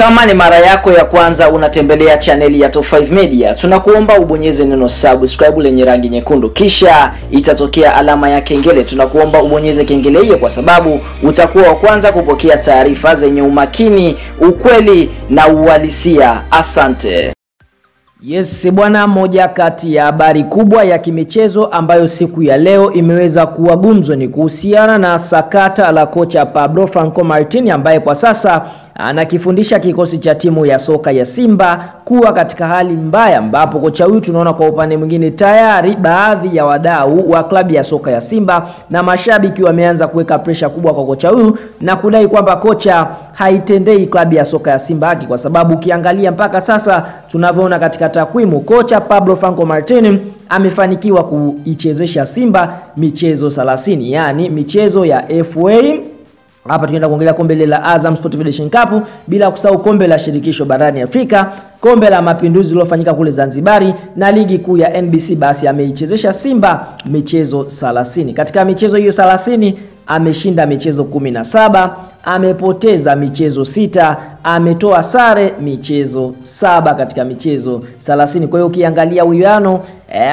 Kama ni mara yako ya kwanza unatembelea chaneli ya Top 5 Media, tunakuomba ubonyeze neno subscribe lenye rangi nyekundu, kisha itatokea alama ya kengele. Tunakuomba ubonyeze kengele hiyo kwa sababu utakuwa wa kwanza kupokea taarifa zenye umakini, ukweli na uhalisia. Asante. Yes bwana, moja kati ya habari kubwa ya kimichezo ambayo siku ya leo imeweza kuwa gumzo ni kuhusiana na sakata la kocha Pablo Franco Martin ambaye kwa sasa anakifundisha kikosi cha timu ya soka ya Simba kuwa katika hali mbaya, ambapo kocha huyu tunaona kwa upande mwingine tayari baadhi ya wadau wa klabu ya soka ya Simba na mashabiki wameanza kuweka presha kubwa kwa kocha huyu na kudai kwamba kocha haitendei klabu ya soka ya Simba haki, kwa sababu ukiangalia mpaka sasa tunavyoona katika takwimu, kocha Pablo Franco Martin amefanikiwa kuichezesha Simba michezo 30, yani michezo ya FA hapa tunaenda kuongelea kombe la Azam Sport Federation Cup, bila kusahau kombe la shirikisho barani Afrika, kombe la mapinduzi lililofanyika kule Zanzibari na ligi kuu ya NBC. Basi ameichezesha Simba michezo 30. Katika michezo hiyo 30 ameshinda michezo kumi na saba amepoteza michezo sita ametoa sare michezo saba katika michezo 30. Kwa hiyo ukiangalia uwiano e,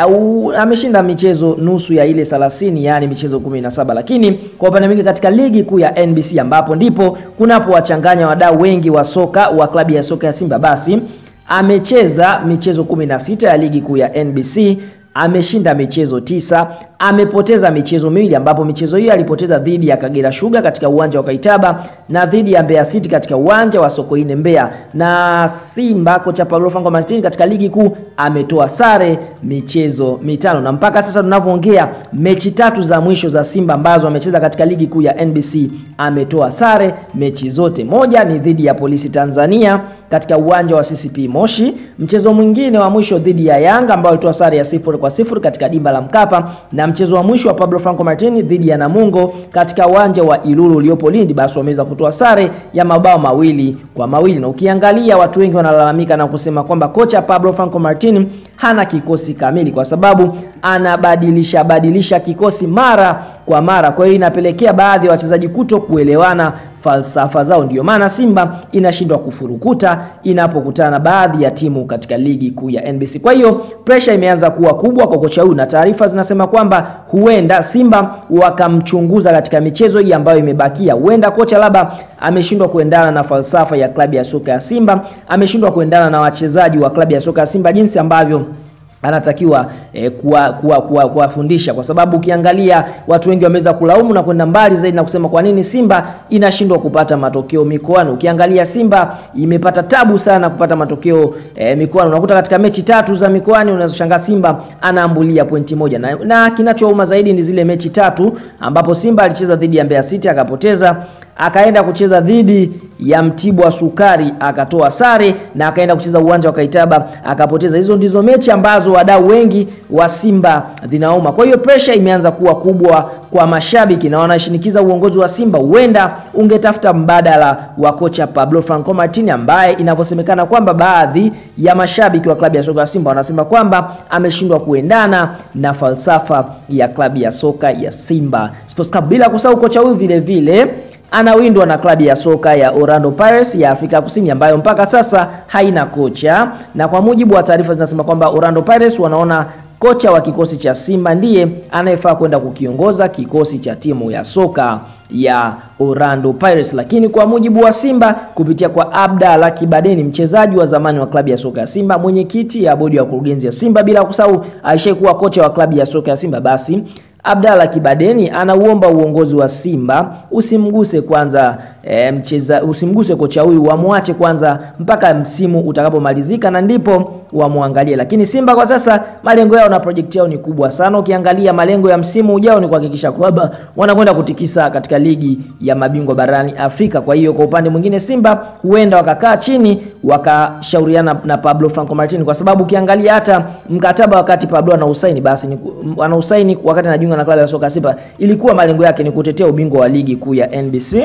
ameshinda michezo nusu ya ile 30, yani michezo kumi na saba. Lakini kwa upande mwingine katika ligi kuu ya NBC ambapo ndipo kunapowachanganya wadau wengi wa soka wa klabu ya soka ya Simba, basi amecheza michezo kumi na sita ya ligi kuu ya NBC ameshinda michezo tisa amepoteza michezo miwili ambapo michezo hiyo alipoteza dhidi ya Kagera Sugar katika uwanja wa Kaitaba na dhidi ya Mbeya City katika uwanja wa Sokoine Mbeya. Na Simba kocha Paulo Franco Martin katika ligi kuu ametoa sare michezo mitano, na mpaka sasa tunavyoongea mechi tatu za mwisho za Simba ambazo amecheza katika ligi kuu ya NBC ametoa sare mechi zote. Moja ni dhidi ya Polisi Tanzania katika uwanja wa CCP Moshi, mchezo mwingine wa mwisho dhidi ya Yanga ambao alitoa sare ya sifuri kwa sifuri katika dimba la Mkapa na mchezo wa mwisho wa Pablo Franco Martin dhidi ya Namungo katika uwanja wa Ilulu uliopo Lindi, basi wameweza kutoa sare ya mabao mawili kwa mawili. Na ukiangalia watu wengi wanalalamika na kusema kwamba kocha Pablo Franco Martin hana kikosi kamili, kwa sababu anabadilisha badilisha kikosi mara kwa mara. Kwa hiyo inapelekea baadhi ya wachezaji kuto kuelewana falsafa zao. ndio maana Simba inashindwa kufurukuta inapokutana na baadhi ya timu katika ligi kuu ya NBC. Kwa hiyo presha imeanza kuwa kubwa kwa kocha huyu, na taarifa zinasema kwamba huenda Simba wakamchunguza katika michezo hii ambayo imebakia. Huenda kocha labda ameshindwa kuendana na falsafa ya klabu ya soka ya Simba, ameshindwa kuendana na wachezaji wa klabu ya soka ya Simba jinsi ambavyo anatakiwa eh, kuwafundisha kuwa, kuwa, kuwa kwa sababu ukiangalia watu wengi wameweza kulaumu na kwenda mbali zaidi na kusema kwa nini Simba inashindwa kupata matokeo mikoani. Ukiangalia Simba imepata tabu sana kupata matokeo eh, mikoani. Unakuta katika mechi tatu za mikoani unazoshangaa Simba anaambulia pointi moja, na, na kinachouma zaidi ni zile mechi tatu ambapo Simba alicheza dhidi ya Mbeya City akapoteza akaenda kucheza dhidi ya Mtibwa Sukari akatoa sare na akaenda kucheza uwanja wa Kaitaba akapoteza. Hizo ndizo mechi ambazo wadau wengi wa Simba zinauma. Kwa hiyo presha imeanza kuwa kubwa kwa mashabiki na wanashinikiza uongozi wa Simba, huenda ungetafuta mbadala wa kocha Pablo Franco Martin ambaye inavyosemekana kwamba baadhi ya mashabiki wa klabu ya soka ya Simba wanasema kwamba ameshindwa kuendana na falsafa ya klabu ya soka ya Simba Sports Club. Bila kusahau kocha huyu vile vile anawindwa na klabu ya soka ya Orlando Pirates ya Afrika Kusini ambayo mpaka sasa haina kocha, na kwa mujibu wa taarifa zinasema kwamba Orlando Pirates wanaona kocha wa kikosi cha Simba ndiye anayefaa kwenda kukiongoza kikosi cha timu ya soka ya Orlando Pirates. Lakini kwa mujibu wa Simba kupitia kwa Abdalla Kibadeni, mchezaji wa zamani wa klabu ya soka ya Simba, mwenyekiti ya bodi ya wakurugenzi ya Simba, bila kusahau aishaye kuwa kocha wa klabu ya soka ya Simba, basi Abdalla Kibadeni anauomba uongozi wa Simba usimguse kwanza e, mcheza usimguse kocha huyu, wamwache kwanza mpaka msimu utakapomalizika na ndipo wamwangalie. Lakini Simba kwa sasa malengo yao na project yao ni kubwa sana. Ukiangalia malengo ya msimu ujao ni kuhakikisha kwamba wanakwenda kutikisa katika ligi ya mabingwa barani Afrika. Kwa hiyo kwa upande mwingine, Simba huenda wakakaa chini wakashauriana na Pablo Franco Martin, kwa sababu ukiangalia hata mkataba wakati Pablo anausaini, basi ni anausaini wakati anajiunga na klabu ya soka Simba, ilikuwa malengo yake ni kutetea ubingwa wa ligi kuu ya NBC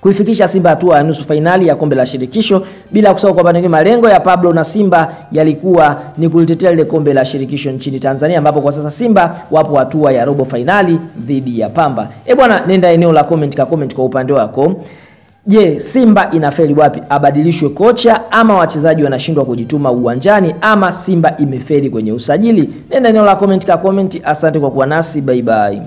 kuifikisha Simba hatua ya nusu fainali ya kombe la shirikisho, bila kusahau kwamba ndio malengo ya Pablo na Simba yalikuwa ni kulitetea lile kombe la shirikisho nchini Tanzania, ambapo kwa sasa Simba wapo hatua ya robo fainali dhidi ya Pamba. Eh bwana, nenda eneo la comment ka comment kwa upande wako. Je, Simba inafeli wapi? Abadilishwe kocha ama wachezaji wanashindwa kujituma uwanjani ama Simba imefeli kwenye usajili? Nenda eneo la comment ka comment. Asante kwa kuwa nasi, bye bye.